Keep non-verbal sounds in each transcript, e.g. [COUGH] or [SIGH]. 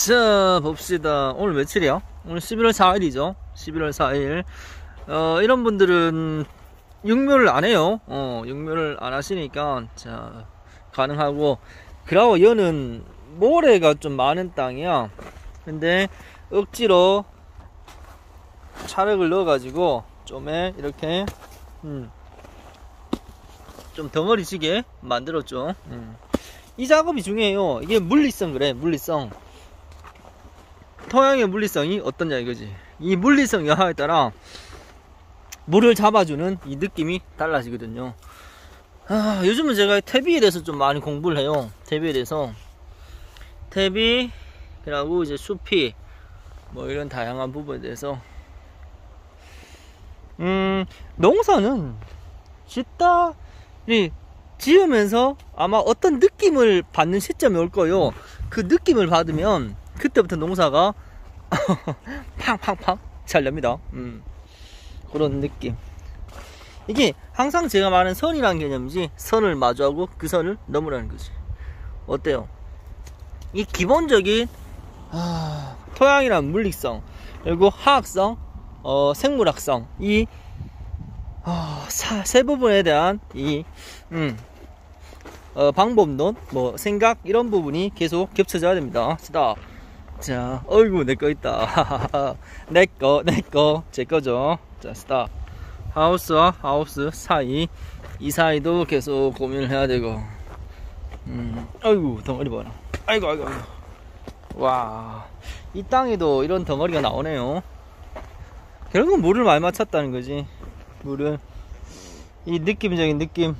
자 봅시다. 오늘 며칠이야? 오늘 11월 4일이죠? 11월 4일. 어, 이런 분들은 육묘를 안 해요. 어, 육묘를 안 하시니까 자 가능하고. 그라고 여는 모래가 좀 많은 땅이야. 근데 억지로 차력을 넣어 가지고 좀에 이렇게 음, 좀 덩어리지게 만들었죠. 음. 이 작업이 중요해요. 이게 물리성 그래 물리성 토양의 물리성이 어떠냐 이거지. 이 물리성 여하에 따라 물을 잡아주는 이 느낌이 달라지거든요. 아, 요즘은 제가 퇴비에 대해서 좀 많이 공부를 해요. 퇴비에 대해서. 퇴비 그리고 이제 숲이 뭐 이런 다양한 부분에 대해서. 음 농사는 짓다리 지으면서 아마 어떤 느낌을 받는 시점이 올 거요. 그 느낌을 받으면 그때부터 농사가 팡팡팡 잘 됩니다. 음, 그런 느낌. 이게 항상 제가 말하는 선이라는 개념이지 선을 마주하고 그 선을 넘으라는 거지. 어때요? 이 기본적인 아, 토양이란 물리성 그리고 화학성, 어, 생물학성 이 어, 사, 세 부분에 대한 이 음, 어, 방법론, 뭐 생각 이런 부분이 계속 겹쳐져야 됩니다. 스탑. 자, 어이구, 내 거 있다. [LAUGHS] 내 거, 내 거, 제 거죠. 자, 스탑. 하우스와 하우스 사이. 이 사이도 계속 고민을 해야 되고. 음, 어이구, 덩어리 봐라. 아이고, 아이고, 아이고. 와, 이 땅에도 이런 덩어리가 나오네요. 결국은 물을 많이 맞췄다는 거지. 물을. 이 느낌적인 느낌.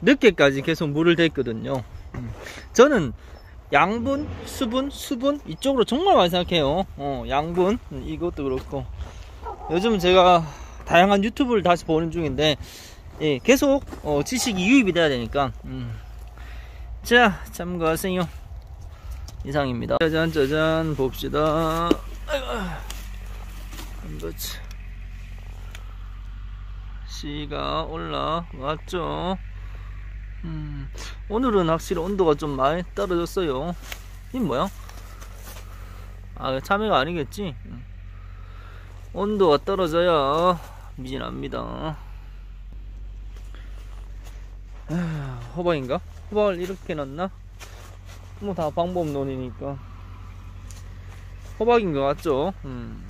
늦게까지 계속 물을 댔거든요. 음. 저는 양분, 수분, 수분 이쪽으로 정말 많이 생각해요. 어, 양분 이것도 그렇고 요즘 제가 다양한 유튜브를 다시 보는 중인데 예, 계속 어, 지식이 유입이 돼야 되니까 음. 자 참고하세요. 이상입니다. 짜잔 짜잔 봅시다. 한거치 시가 올라왔죠. 음, 오늘은 확실히 온도가 좀 많이 떨어졌어요. 이 뭐야? 아, 참외가 아니겠지? 음. 온도가 떨어져야 미진합니다. 호박인가? 호박을 이렇게 놨나? 뭐 다 방법론이니까. 호박인 것 같죠? 음.